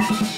you.